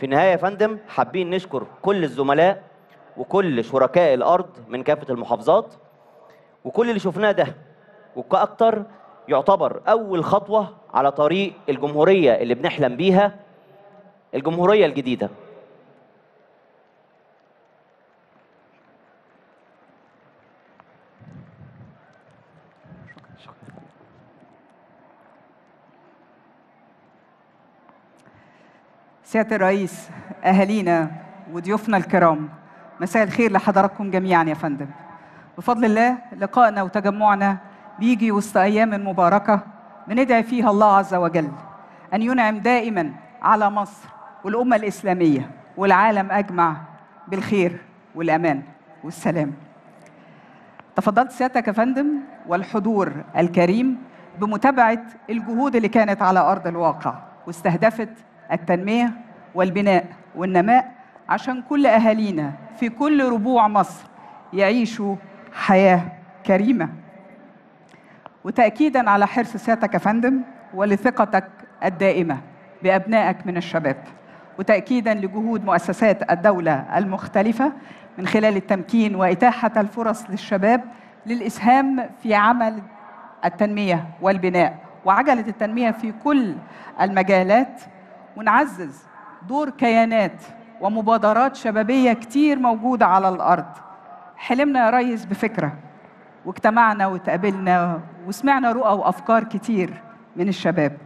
في النهاية يا فندم حابين نشكر كل الزملاء وكل شركاء الأرض من كافة المحافظات وكل اللي شفناه ده وكأكتر يعتبر أول خطوة على طريق الجمهورية اللي بنحلم بيها الجمهورية الجديدة. سيادة الرئيس أهالينا وضيوفنا الكرام مساء الخير لحضراتكم جميعا يا فندم. بفضل الله لقائنا وتجمعنا بيجي وسط أيام مباركة بندعي فيها الله عز وجل أن ينعم دائما على مصر والأمة الإسلامية والعالم أجمع بالخير والأمان والسلام. تفضلت سيادتك يا فندم والحضور الكريم بمتابعة الجهود اللي كانت على أرض الواقع واستهدفت التنمية والبناء والنماء عشان كل أهالينا في كل ربوع مصر يعيشوا حياة كريمة. وتأكيدا على حرص سيادتك يا فندم ولثقتك الدائمة بأبنائك من الشباب. وتأكيدا لجهود مؤسسات الدولة المختلفة من خلال التمكين وإتاحة الفرص للشباب للإسهام في عمل التنمية والبناء وعجلة التنمية في كل المجالات. ونعزز دور كيانات ومبادرات شبابية كتير موجودة على الأرض. حلمنا يا ريس بفكرة واجتمعنا وتقابلنا وسمعنا رؤى وأفكار كتير من الشباب.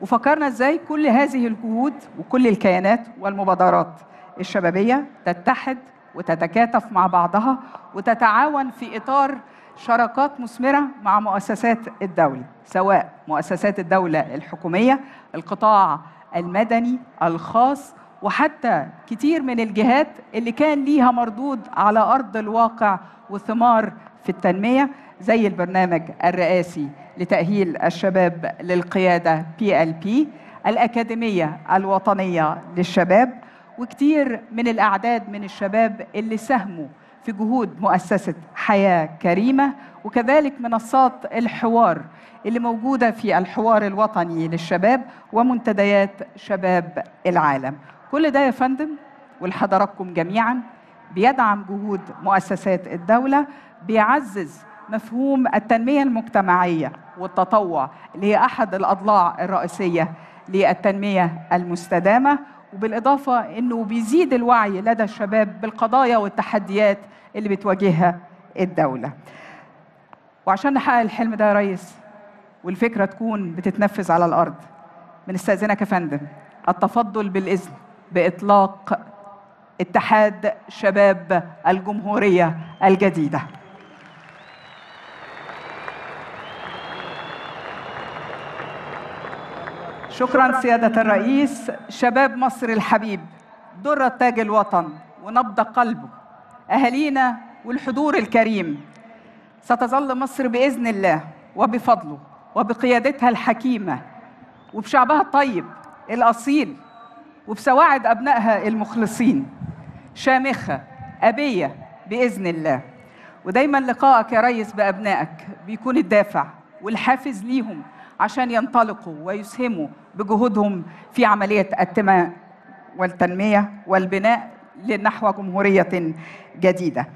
وفكرنا إزاي كل هذه الجهود وكل الكيانات والمبادرات الشبابية تتحد وتتكاتف مع بعضها وتتعاون في إطار شراكات مثمرة مع مؤسسات الدولة سواء مؤسسات الدولة الحكومية القطاع المدني الخاص وحتى كتير من الجهات اللي كان ليها مردود على أرض الواقع وثمار في التنمية زي البرنامج الرئاسي لتأهيل الشباب للقيادة PLP الأكاديمية الوطنية للشباب وكتير من الأعداد من الشباب اللي ساهموا في جهود مؤسسة حياة كريمة وكذلك منصات الحوار اللي موجودة في الحوار الوطني للشباب ومنتديات شباب العالم. كل ده يا فندم ولحضراتكم جميعا بيدعم جهود مؤسسات الدولة بيعزز مفهوم التنمية المجتمعية والتطوع اللي هي أحد الأضلاع الرئيسية للتنمية المستدامة وبالإضافة أنه بيزيد الوعي لدى الشباب بالقضايا والتحديات اللي بتواجهها الدولة. وعشان نحقق الحلم ده يا ريس والفكرة تكون بتتنفذ على الأرض بنستأذنك يا فندم. التفضل بالإذن بإطلاق اتحاد شباب الجمهورية الجديدة. شكرا سيادة الرئيس شباب مصر الحبيب درة تاج الوطن ونبض قلبه أهالينا والحضور الكريم. ستظل مصر بإذن الله وبفضله وبقيادتها الحكيمة وبشعبها الطيب الأصيل وبسواعد أبنائها المخلصين. شامخة أبية بإذن الله. ودايما لقائك يا ريس بأبنائك بيكون الدافع والحافز ليهم عشان ينطلقوا ويسهموا بجهودهم في عملية التنمية والتنمية والبناء نحو جمهورية جديدة.